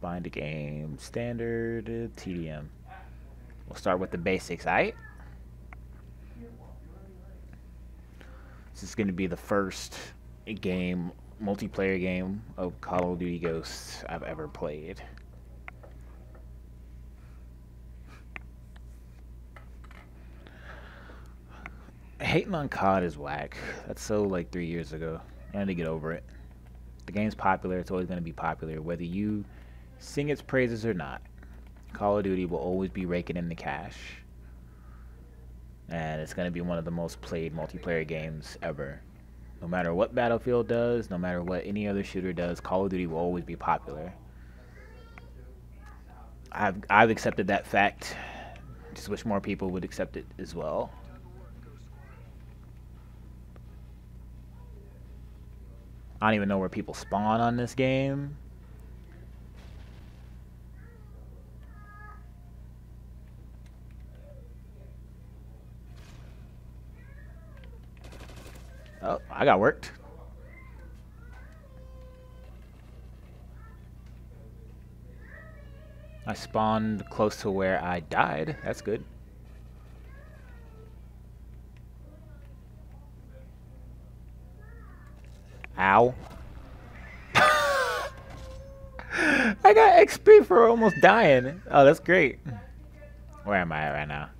Bind a game, standard, uh, TDM. We'll start with the basics, alright? This is going to be the first game, multiplayer game of Call of Duty Ghosts I've ever played. Hating on COD is whack. That's so like three years ago. I need to get over it. The game's popular. It's always going to be popular, whether you sing its praises or not. Call of Duty will always be raking in the cash. And it's going to be one of the most played multiplayer games ever. No matter what Battlefield does, no matter what any other shooter does, Call of Duty will always be popular. I've, I've accepted that fact. Just wish more people would accept it as well. I don't even know where people spawn on this game. Oh, I got worked. I spawned close to where I died. That's good. Ow. I got XP for almost dying. Oh, that's great. Where am I right now?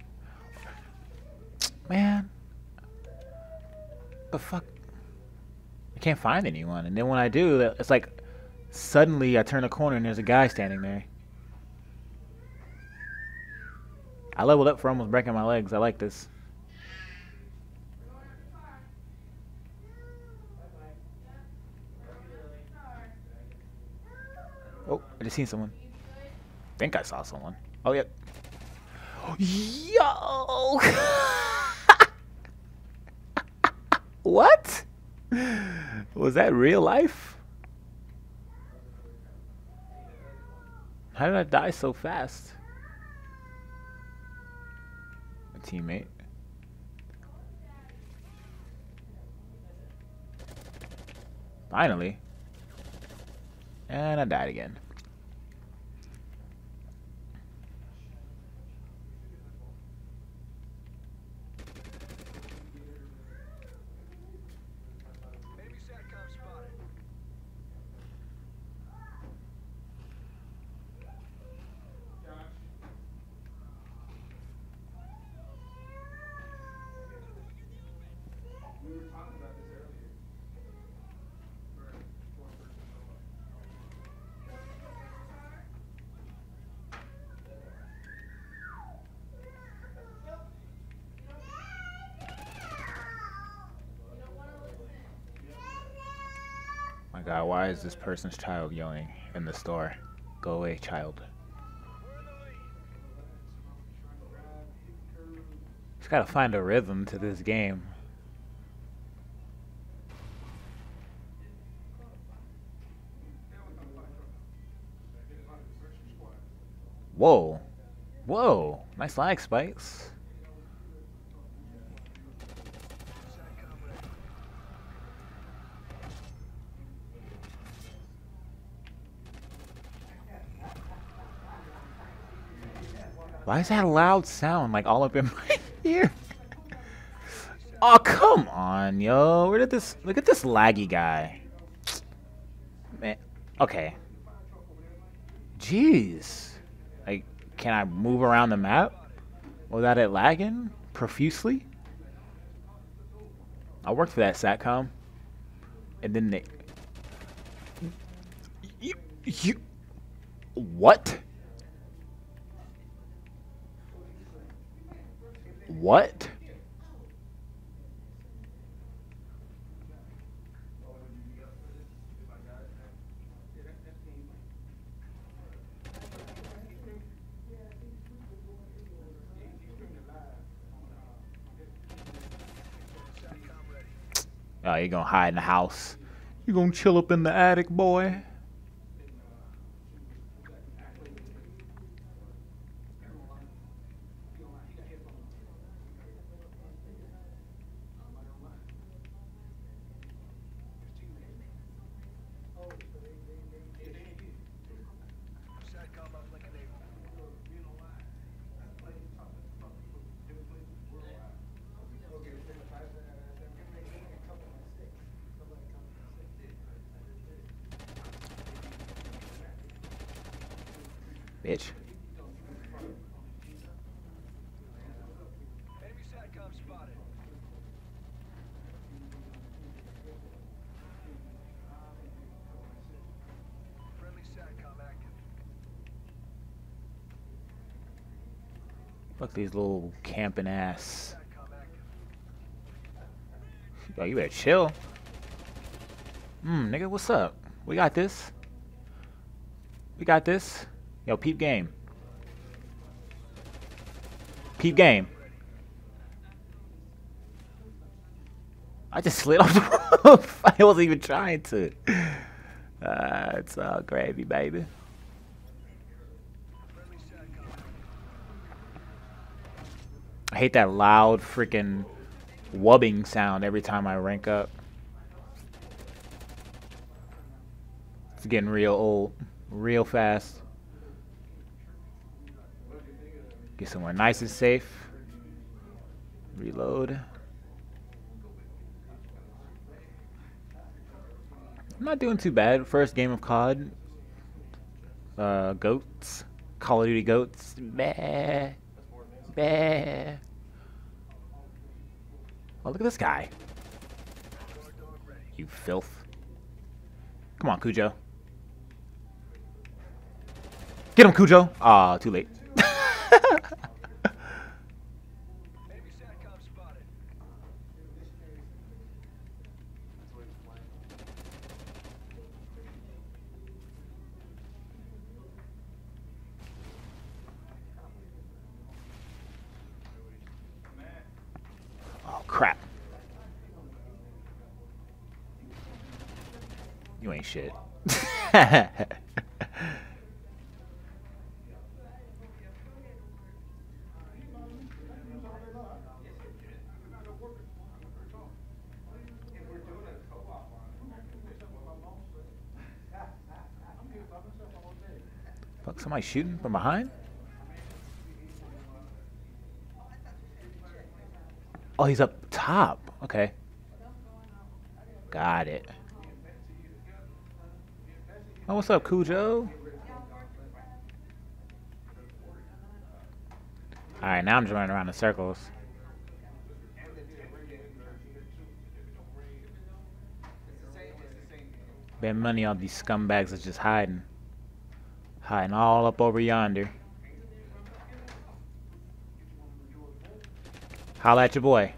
Man. The fuck? I can't find anyone. And then when I do, it's like suddenly I turn a corner and there's a guy standing there. I leveled up for almost breaking my legs. I like this. Oh, I just seen someone. think I saw someone. Oh, yep. Yo! what? Was that real life? How did I die so fast? A teammate. Finally. And I died again. My god, why is this person's child yelling in the store? Go away, child. Just gotta find a rhythm to this game. Whoa. Whoa. Nice lag spikes. Why is that loud sound like all up in my ear? oh, come on, yo. Where did this... Look at this laggy guy. Man. Okay. Jeez. Like, can I move around the map without it lagging profusely? I worked for that SATCOM. And then they... You... You... What? What? Oh, you're gonna hide in the house. You're gonna chill up in the attic, boy? Bitch. Fuck these little camping ass. Yo, you better chill. Hmm, nigga, what's up? We got this. We got this. Yo, peep game. Peep game. I just slid off the roof. I wasn't even trying to. Uh, it's all gravy, baby. I hate that loud freaking wubbing sound every time I rank up. It's getting real old, real fast. Get somewhere nice and safe. Reload. I'm not doing too bad. First game of COD. Uh, goats. Call of Duty goats. Bah. Bah. Oh, look at this guy. You filth. Come on, Cujo. Get him, Cujo. Ah, too late. Enemy SATCOM spotted. Oh, crap. You ain't shit. Fuck, somebody shooting from behind? Oh, he's up top. Okay. Got it. Oh, what's up, Cujo? Alright, now I'm just running around in circles. Bet money on these scumbags is just hiding. Hiding all up over yonder. Holla at your boy.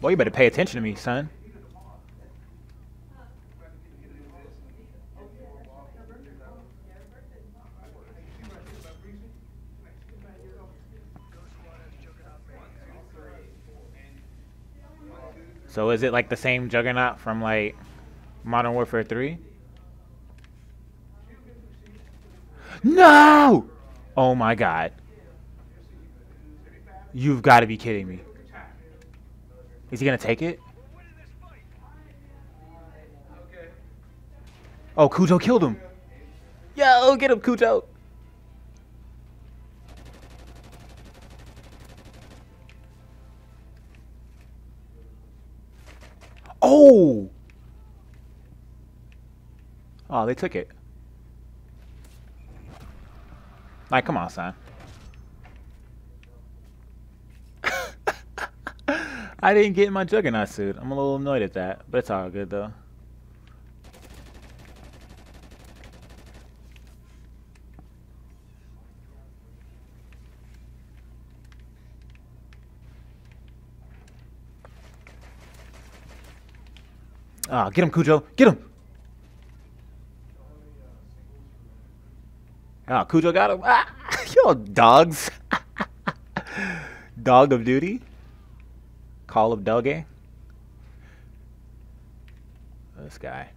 Boy, you better pay attention to me, son. So is it like the same juggernaut from like Modern Warfare 3? No! Oh my god. You've got to be kidding me. Is he going to take it? Oh, Cujo killed him. Yo, oh, get him, Cujo. Oh! Oh, they took it. Like, come on, son. I didn't get my Juggernaut suit. I'm a little annoyed at that, but it's all good, though. Ah, get him, Cujo. Get him. Ah, Cujo got him. Ah, yo, dogs. Dog of duty. Call of Doggy. Oh, this guy.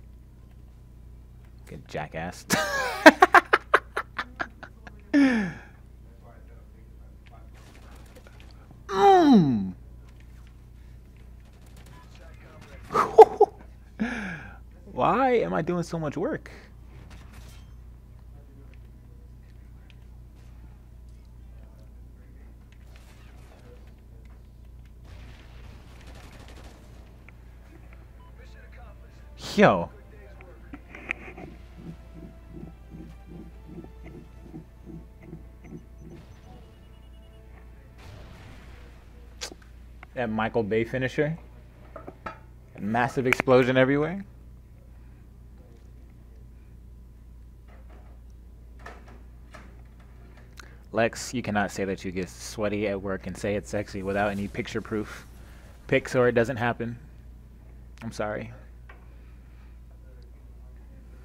Get jackass. Mmm. Why am I doing so much work? Yo. That Michael Bay finisher. Massive explosion everywhere. Lex, you cannot say that you get sweaty at work and say it's sexy without any picture proof. Pics or it doesn't happen. I'm sorry.